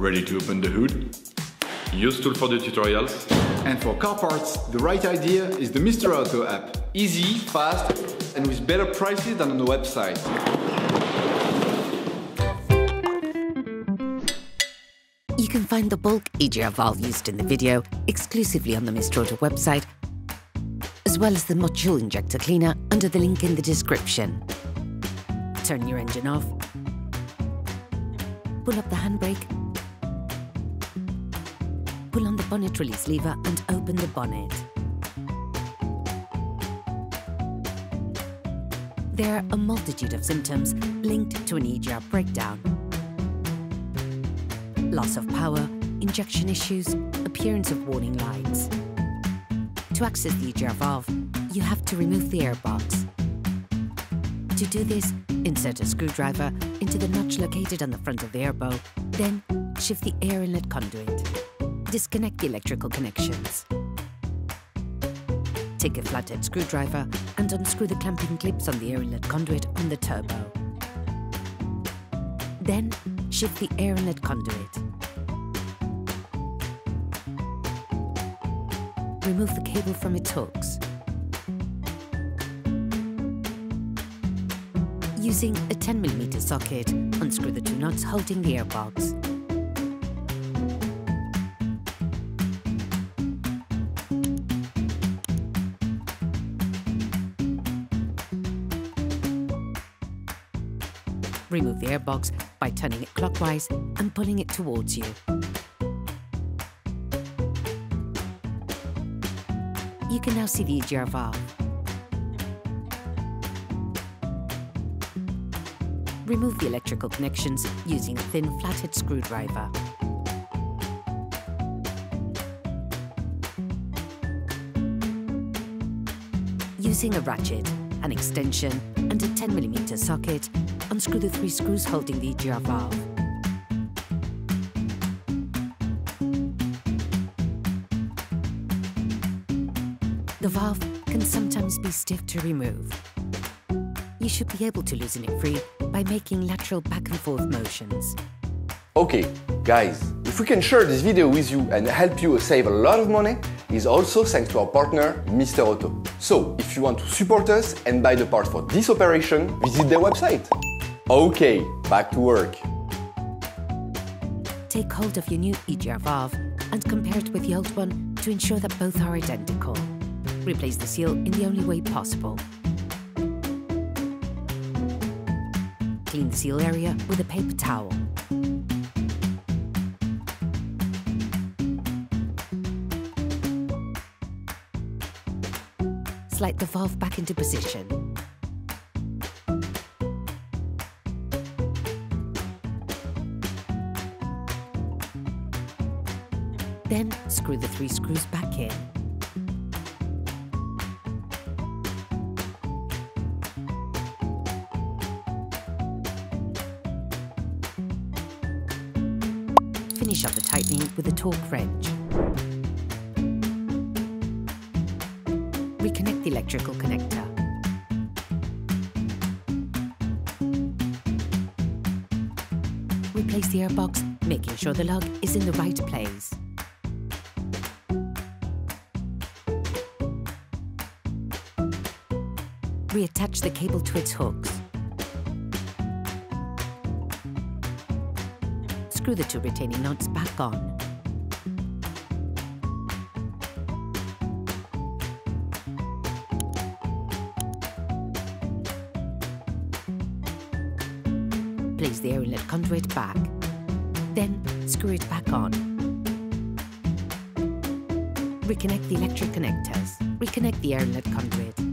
Ready to open the hood? UseTool for the tutorials. And for car parts, the right idea is the Mr. Auto app. Easy, fast, and with better prices than on the website. You can find the bulk EGR valve used in the video exclusively on the Mr. Auto website, as well as the module injector cleaner under the link in the description. Turn your engine off, pull up the handbrake, pull on the bonnet release lever and open the bonnet. There are a multitude of symptoms linked to an EGR breakdown. Loss of power, injection issues, appearance of warning lights. To access the EGR valve, you have to remove the airbox. To do this, insert a screwdriver into the notch located on the front of the airbox, then shift the air inlet conduit. Disconnect the electrical connections. Take a flathead screwdriver and unscrew the clamping clips on the air inlet conduit on the turbo. Then shift the air inlet conduit. Remove the cable from its hooks. Using a 10mm socket, unscrew the two nuts holding the airbox. Remove the airbox by turning it clockwise and pulling it towards you. You can now see the EGR valve. Remove the electrical connections using a thin flathead screwdriver. Using a ratchet, an extension and a 10mm socket, unscrew the three screws holding the EGR valve. The valve can sometimes be stiff to remove. You should be able to loosen it free by making lateral back and forth motions. Okay, guys, if we can share this video with you and help you save a lot of money, is also thanks to our partner, Mr. Auto. So, if you want to support us and buy the parts for this operation, visit their website. Okay, back to work. Take hold of your new EGR valve and compare it with the old one to ensure that both are identical. Replace the seal in the only way possible. Clean the seal area with a paper towel. Slide the valve back into position. Then screw the three screws back in. Finish up the tightening with a torque wrench. Reconnect the electrical connector. Replace the airbox, making sure the lug is in the right place. Reattach the cable to its hooks. Screw the two retaining nuts back on. Place the air inlet conduit back. Then screw it back on. Reconnect the electric connectors. Reconnect the air inlet conduit.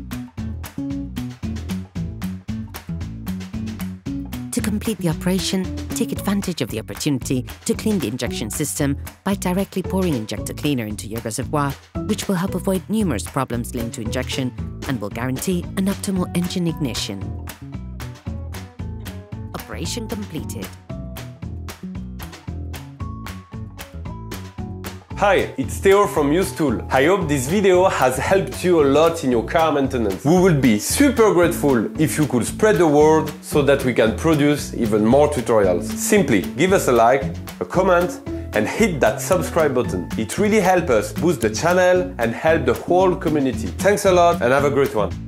Complete the operation, take advantage of the opportunity to clean the injection system by directly pouring injector cleaner into your reservoir, which will help avoid numerous problems linked to injection and will guarantee an optimal engine ignition. Operation completed. Hi, it's Theo from UseTool. I hope this video has helped you a lot in your car maintenance. We would be super grateful if you could spread the word so that we can produce even more tutorials. Simply give us a like, a comment, and hit that subscribe button. It really helps us boost the channel and help the whole community. Thanks a lot and have a great one.